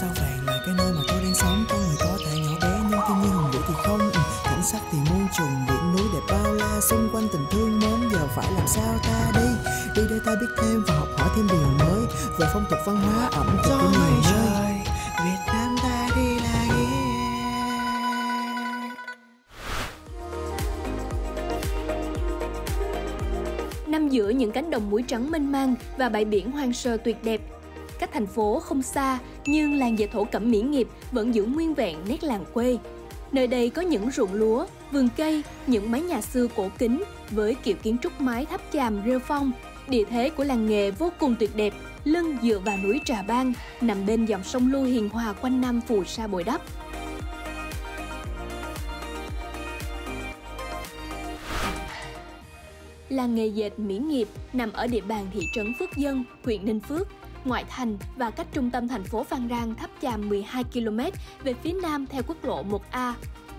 sao vàng là cái nơi mà tôi đang sống. Có người to tệ nhỏ bé nhưng thiên nhiên hùng vĩ thì không. Ừ, cảnh sắc thì muôn trùng biển núi đẹp bao la xung quanh tình thương mến. Giờ phải làm sao ta đi đi để ta biết thêm và học hỏi thêm điều mới. Về phong tục văn hóa ẩm thực của nhiều nơi. Việt Nam ta đi là nằm giữa những cánh đồng muối trắng mênh mang và bãi biển hoang sơ tuyệt đẹp. Cách thành phố không xa, nhưng làng dệt thổ cẩm mỹ nghiệp vẫn giữ nguyên vẹn nét làng quê. Nơi đây có những ruộng lúa, vườn cây, những mái nhà xưa cổ kính với kiểu kiến trúc mái tháp chàm rêu phong. Địa thế của làng nghề vô cùng tuyệt đẹp, lưng dựa vào núi Trà Bang, nằm bên dòng sông Lu hiền hòa quanh năm phù sa bồi đắp. Làng nghề dệt Mỹ Nghiệp nằm ở địa bàn thị trấn Phước Dân, huyện Ninh Phước, ngoại thành và cách trung tâm thành phố Phan Rang thấp chàm 12 km về phía nam theo quốc lộ 1A.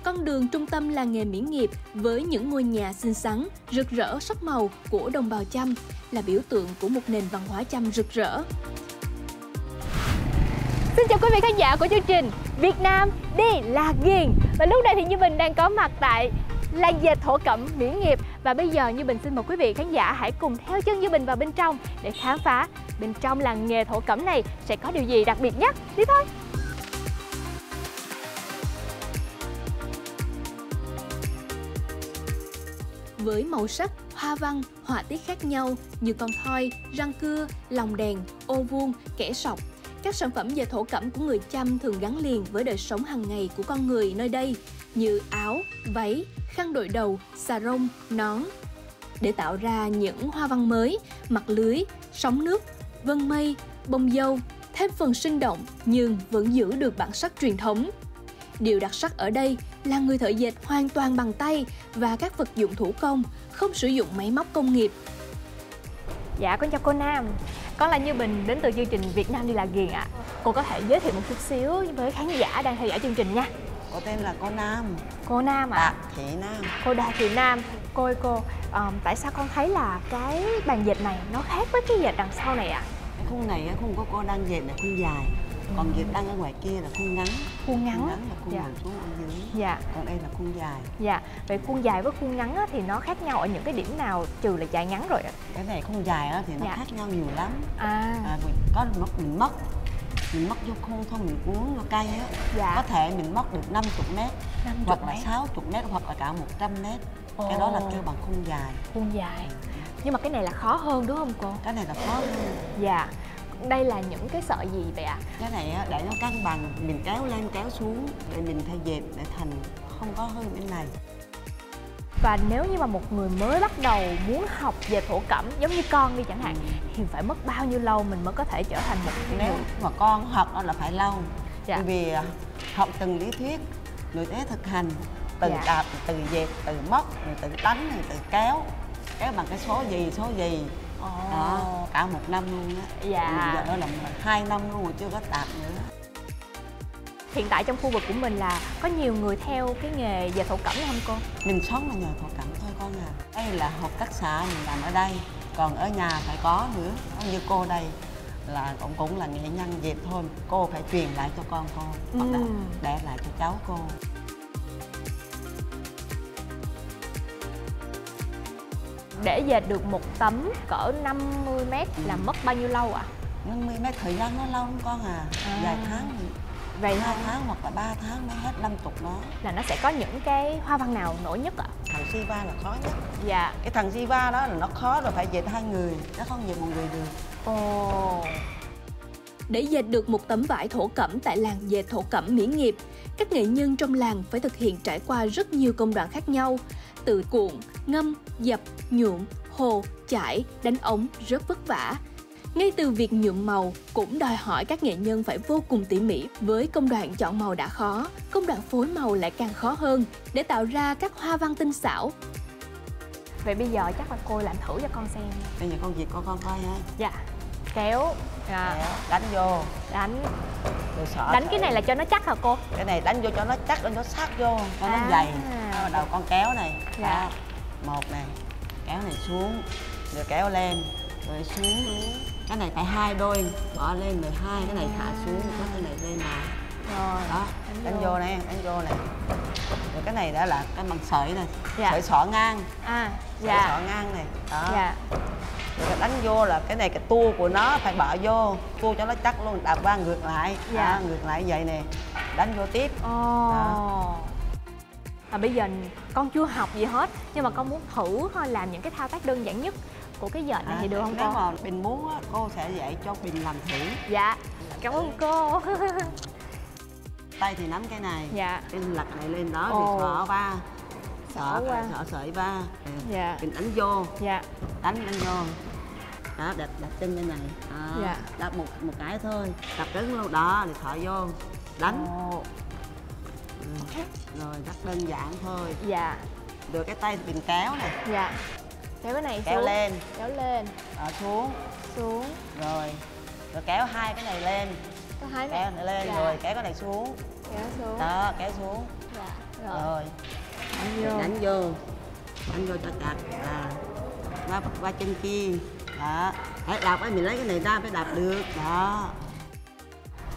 Con đường trung tâm làng nghề Mỹ Nghiệp với những ngôi nhà xinh xắn, rực rỡ sắc màu của đồng bào Chăm là biểu tượng của một nền văn hóa Chăm rực rỡ. Xin chào quý vị khán giả của chương trình Việt Nam đi là ghiền Và lúc này thì Như Bình đang có mặt tại làng dệt thổ cẩm Mỹ Nghiệp Và bây giờ Như Bình xin mời quý vị khán giả hãy cùng theo chân Như Bình vào bên trong Để khám phá bên trong làng nghề thổ cẩm này sẽ có điều gì đặc biệt nhất Đi thôi với màu sắc, hoa văn, họa tiết khác nhau như con thoi, răng cưa, lòng đèn, ô vuông, kẻ sọc. Các sản phẩm dệt thổ cẩm của người Chăm thường gắn liền với đời sống hàng ngày của con người nơi đây như áo, váy, khăn đội đầu, xà rông, nón. Để tạo ra những hoa văn mới, mặt lưới, sóng nước, vân mây, bông dâu, thêm phần sinh động nhưng vẫn giữ được bản sắc truyền thống. Điều đặc sắc ở đây là người thợ dệt hoàn toàn bằng tay và các vật dụng thủ công, không sử dụng máy móc công nghiệp. Dạ, con chào cô Nam. Con là Như Bình đến từ chương trình Việt Nam đi là ghiền ạ. Cô có thể giới thiệu một chút xíu với khán giả đang theo dõi chương trình nha. Cô tên là cô Nam Cô Nam ạ. Đạt Thị Nam Cô Đà Thị Nam. Cô ơi cô, um, tại sao con thấy là cái bàn dệt này nó khác với cái dệt đằng sau này ạ? Cái khung này khung của cô đang dệt là khung dài Còn dệt đang ở ngoài kia là khung ngắn Khuôn ngắn. Khung ngắn là khung Dạ. dạ. xuống ở dưới Dạ. Còn đây là khung dài Dạ, vậy khuôn dài với khuôn ngắn á, thì nó khác nhau ở những cái điểm nào trừ là dài ngắn rồi ạ? Cái này khung dài á, thì nó Dạ. khác nhau nhiều lắm À, à, Có mất mình mất mình mất vô khung thôi mình cuốn vô cây á Dạ. Có thể mình mất được 50 mét 50 Hoặc là mét. 60 mét hoặc là cả 100 mét Cái đó là Ồ. kêu bằng khung dài khuôn dài. Nhưng mà cái này là khó hơn đúng không cô? Cái này là khó hơn Dạ. Đây là những cái sợi gì vậy ạ? cái này á, để nó cân bằng mình kéo lên kéo xuống để mình thay dệt để thành không có hơn bên này Và nếu như mà một người mới bắt đầu muốn học về thổ cẩm giống như con đi chẳng hạn thì phải mất bao nhiêu lâu mình mới có thể trở thành một nếu người mà con học đó là phải lâu Dạ. bởi vì à, học từng lý thuyết rồi tới thực hành từ Dạ. đạp từ dệt từ móc từ đánh từ kéo kéo bằng cái số gì số gì Ồ. đó cả một năm luôn á Dạ. giờ đó là hai năm luôn rồi chưa có tạp nữa hiện tại trong khu vực của mình là có nhiều người theo cái nghề về thổ cẩm không cô? mình sống là nhờ thổ cẩm thôi con à đây là hợp tác xã mình làm ở đây còn ở nhà phải có nữa như cô đây là cũng cũng là nghệ nhân dệt thôi cô phải truyền lại cho con cô hoặc là Ừ. để lại cho cháu cô Để dệt được một tấm cỡ 50 mét là mất bao nhiêu lâu ạ? 50 mét thời gian nó lâu lắm con à, À. vài tháng thì Vậy hai tháng hoặc là ba tháng mới hết 50 nó là nó sẽ có những cái hoa văn nào nổi nhất ạ? thằng Siva là khó nhất Dạ. cái thằng Siva đó là nó khó rồi phải dệt hai người nó không dệt một người được Ồ. Để dệt được một tấm vải thổ cẩm tại làng dệt thổ cẩm Mỹ Nghiệp, các nghệ nhân trong làng phải thực hiện trải qua rất nhiều công đoạn khác nhau, từ cuộn, ngâm, dập, nhuộm, hồ, chải, đánh ống rất vất vả. Ngay từ việc nhuộm màu cũng đòi hỏi các nghệ nhân phải vô cùng tỉ mỉ với công đoạn chọn màu đã khó, công đoạn phối màu lại càng khó hơn để tạo ra các hoa văn tinh xảo. Vậy bây giờ chắc là cô làm thử cho con xem. bây giờ con dệt con con coi ha Dạ. Kéo, à, Kéo, đánh vô. Đánh. Rồi sợ đánh cái này là cho nó chắc hả cô? Cái này đánh vô cho nó chắc cho nó sát vô cho À. nó dày. Bắt đầu con kéo này. Dạ. đó. một này kéo này xuống rồi kéo lên rồi xuống cái này phải hai đôi bỏ lên rồi hai cái này thả xuống có cái này lên này. Rồi đó đánh đánh vô. vô này đánh vô này rồi cái này đã là cái bằng sợi này Dạ. sợi sọ ngang. À sợi sọ dạ ngang này. Đó. Dạ cái đánh vô là cái này cái tua của nó phải bỏ vô tua cho nó chắc luôn. Đạp qua ngược lại. Dạ. đó, ngược lại vậy nè. Đánh vô tiếp. Ồ. Và bây giờ con chưa học gì hết nhưng mà con muốn thử thôi làm những cái thao tác đơn giản nhất của cái dệt này À, thì được không nếu con? mà bình muốn á, cô sẽ dạy cho bình làm thử. Dạ. Cảm ơn cô. Tay thì nắm cái này. Dạ. Cái lật này lên đó Ồ. thì xỏ ba xỏ qua. xỏ sợi ba. Dạ. mình đánh vô. Dạ. Đánh đánh vô đó đặt đặt chân bên này. Đó. Dạ. đặt một một cái thôi. Đặt cứng luôn đó thì thọ vô. Đánh. Ồ, Ừ. rồi rất đơn giản thôi. Dạ. Rồi cái tay mình kéo này. Dạ. Kéo cái này kéo xuống. lên. Kéo lên. Đó, xuống. Xuống. Rồi rồi kéo hai cái này lên. Cái hai kéo này lên Dạ. rồi kéo cái này xuống. Kéo xuống. Đó kéo xuống. Dạ rồi. Rồi. Đánh vô. Đánh vô. Đánh vô cho chặt. À qua qua chân kia đó phải đạp ấy mình lấy cái này ra phải đạp được đó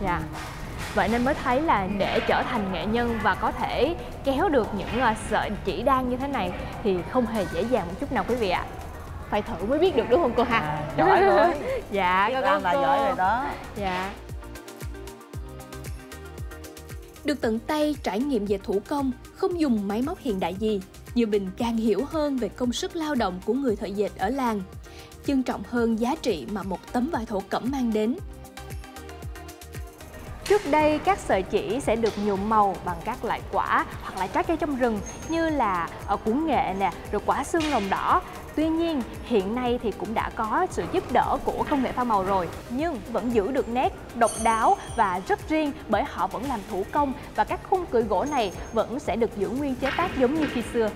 Dạ. Vậy nên mới thấy là để trở thành nghệ nhân và có thể kéo được những ờ, sợi chỉ đan như thế này thì không hề dễ dàng một chút nào quý vị ạ. Phải thử mới biết được đúng không cô ha? À, giỏi rồi. dạ, ơn là cô. giỏi rồi đó Dạ. Được tận tay trải nghiệm về thủ công, không dùng máy móc hiện đại gì, Như Bình càng hiểu hơn về công sức lao động của người thợ dệt ở làng, trân trọng hơn giá trị mà một tấm vải thổ cẩm mang đến. Trước đây các sợi chỉ sẽ được nhuộm màu bằng các loại quả hoặc là trái cây trong rừng như là ở củ nghệ nè, rồi quả xương lồng đỏ. Tuy nhiên, hiện nay thì cũng đã có sự giúp đỡ của công nghệ pha màu rồi, nhưng vẫn giữ được nét độc đáo và rất riêng bởi họ vẫn làm thủ công và các khung cửi gỗ này vẫn sẽ được giữ nguyên chế tác giống như khi xưa.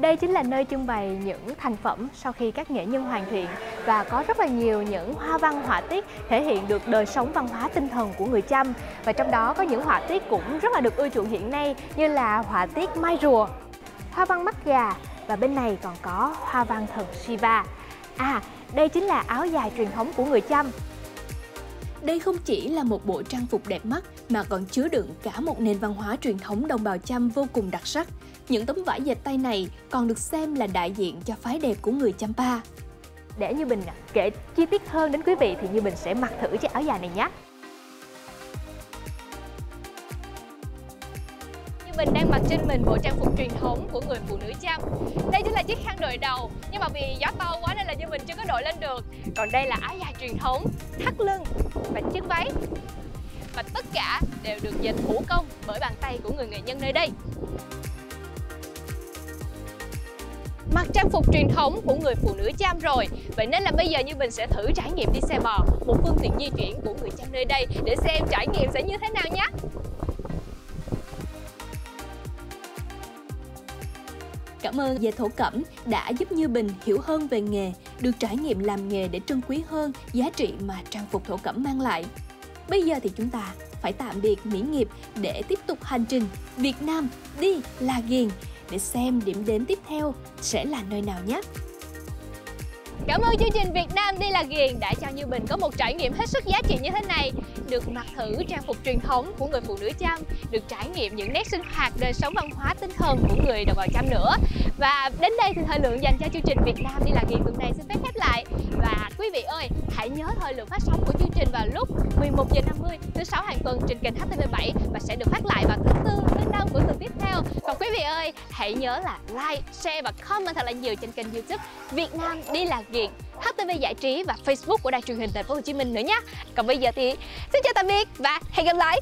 Đây chính là nơi trưng bày những thành phẩm sau khi các nghệ nhân hoàn thiện và có rất là nhiều những hoa văn họa tiết thể hiện được đời sống văn hóa tinh thần của người Chăm và trong đó có những họa tiết cũng rất là được ưa chuộng hiện nay như là họa tiết mai rùa, hoa văn mắt gà và bên này còn có hoa văn thần Shiva. À, đây chính là áo dài truyền thống của người Chăm đây không chỉ là một bộ trang phục đẹp mắt, mà còn chứa đựng cả một nền văn hóa truyền thống đồng bào Chăm vô cùng đặc sắc. Những tấm vải dệt tay này còn được xem là đại diện cho phái đẹp của người Champa. Để Như Bình kể chi tiết hơn đến quý vị thì Như Bình sẽ mặc thử chiếc áo dài này nhé. Mình đang mặc trên mình bộ trang phục truyền thống của người phụ nữ Chăm. Đây chính là chiếc khăn đội đầu, nhưng mà vì gió to quá nên là Như mình chưa có đội lên được. Còn đây là áo dài truyền thống, thắt lưng và chiếc váy. Và tất cả đều được dệt thủ công bởi bàn tay của người nghệ nhân nơi đây. Mặc trang phục truyền thống của người phụ nữ Cham rồi Vậy nên là bây giờ Như Bình sẽ thử trải nghiệm đi xe bò Một phương tiện di chuyển của người Cham nơi đây Để xem trải nghiệm sẽ như thế nào nhé Cảm ơn dệt thổ cẩm đã giúp Như Bình hiểu hơn về nghề, được trải nghiệm làm nghề để trân quý hơn giá trị mà trang phục thổ cẩm mang lại. Bây giờ thì chúng ta phải tạm biệt Mỹ nghiệp để tiếp tục hành trình Việt Nam đi là ghiền để xem điểm đến tiếp theo sẽ là nơi nào nhé. Cảm ơn chương trình Việt Nam đi là ghiền đã cho Như Bình có một trải nghiệm hết sức giá trị như thế này. Được mặc thử trang phục truyền thống của người phụ nữ Chăm Được trải nghiệm những nét sinh hoạt đời sống văn hóa tinh thần của người đồng bào Chăm nữa. Và đến đây thì thời lượng dành cho chương trình Việt Nam đi là ghiền tuần này xin phép khép lại. Và quý vị ơi, hãy nhớ thời lượng phát sóng của chương trình vào lúc 11 giờ 50 thứ sáu hàng tuần trên kênh HTV7 Và sẽ được phát lại vào thứ tư, thứ năm của tuần tiếp theo Còn quý vị ơi, hãy nhớ là like, share và comment thật là nhiều trên kênh youtube Việt Nam đi là ghiền HTV Giải trí và Facebook của Đài truyền hình Thành phố Hồ Chí Minh nữa nhé. Còn bây giờ thì xin chào tạm biệt và hẹn gặp lại.